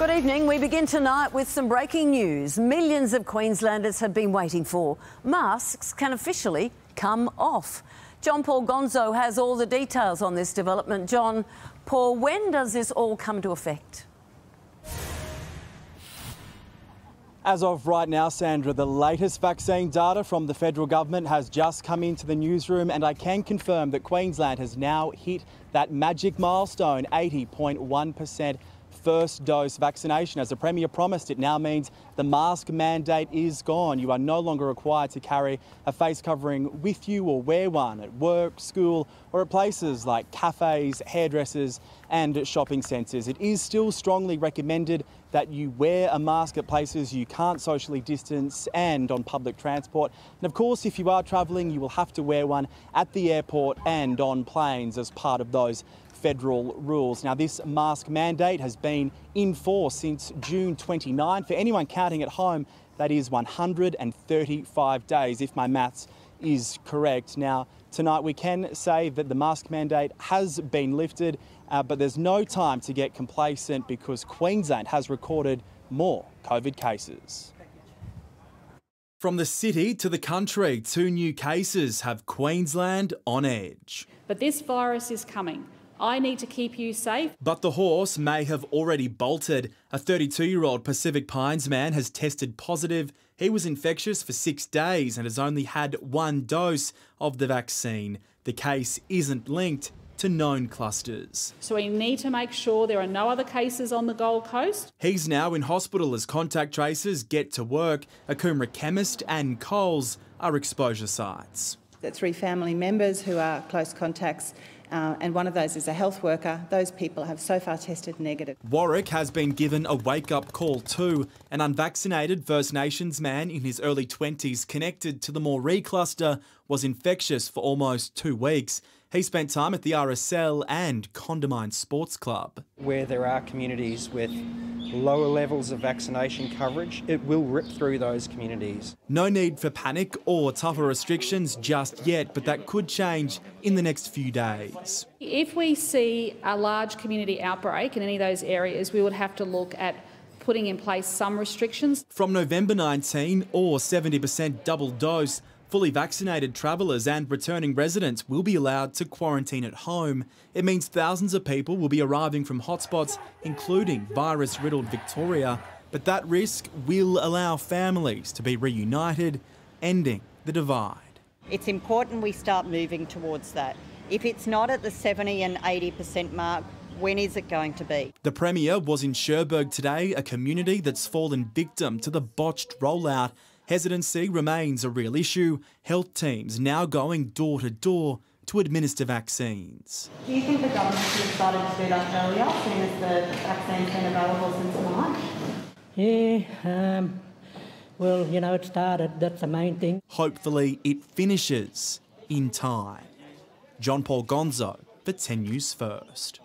Good evening. We begin tonight with some breaking news. Millions of Queenslanders have been waiting for. Masks can officially come off. John Paul Gonzo has all the details on this development. John Paul, when does this all come to effect? As of right now, Sandra, the latest vaccine data from the federal government has just come into the newsroom, and I can confirm that Queensland has now hit that magic milestone 80.1% first dose vaccination. As the Premier promised, it now means the mask mandate is gone. You are no longer required to carry a face covering with you or wear one at work, school, or at places like cafes, hairdressers, and shopping centres. It is still strongly recommended that you wear a mask at places you can't socially distance and on public transport. And of course, if you are travelling, you will have to wear one at the airport and on planes as part of those federal rules. Now, this mask mandate has been in force since June 29. For anyone counting at home, that is 135 days, if my maths is correct. Now, tonight we can say that the mask mandate has been lifted, uh, but there's no time to get complacent because Queensland has recorded more COVID cases. From the city to the country, two new cases have Queensland on edge. But this virus is coming. I need to keep you safe. But the horse may have already bolted. A 32 year old Pacific Pines man has tested positive. He was infectious for six days and has only had one dose of the vaccine. The case isn't linked to known clusters. So we need to make sure there are no other cases on the Gold Coast. He's now in hospital as contact tracers get to work. A Coomera chemist and Coles are exposure sites. The three family members who are close contacts uh, and one of those is a health worker. Those people have so far tested negative. Warwick has been given a wake up call too. An unvaccinated First Nations man in his early 20s connected to the Moree cluster was infectious for almost two weeks. He spent time at the RSL and Condamine Sports Club. Where there are communities with lower levels of vaccination coverage, it will rip through those communities. No need for panic or tougher restrictions just yet, but that could change in the next few days. If we see a large community outbreak in any of those areas, we would have to look at putting in place some restrictions. From November 19 or 70% double dose, Fully vaccinated travellers and returning residents will be allowed to quarantine at home. It means thousands of people will be arriving from hotspots, including virus riddled Victoria. But that risk will allow families to be reunited, ending the divide. It's important we start moving towards that. If it's not at the 70 and 80% mark, when is it going to be? The Premier was in Cherbourg today, a community that's fallen victim to the botched rollout Hesitancy remains a real issue. Health teams now going door to door to administer vaccines. Do you think the government should have started to do that earlier, seeing as the vaccine's been available since March? Yeah, um, well, you know, it started, that's the main thing. Hopefully, it finishes in time. John Paul Gonzo for 10 News First.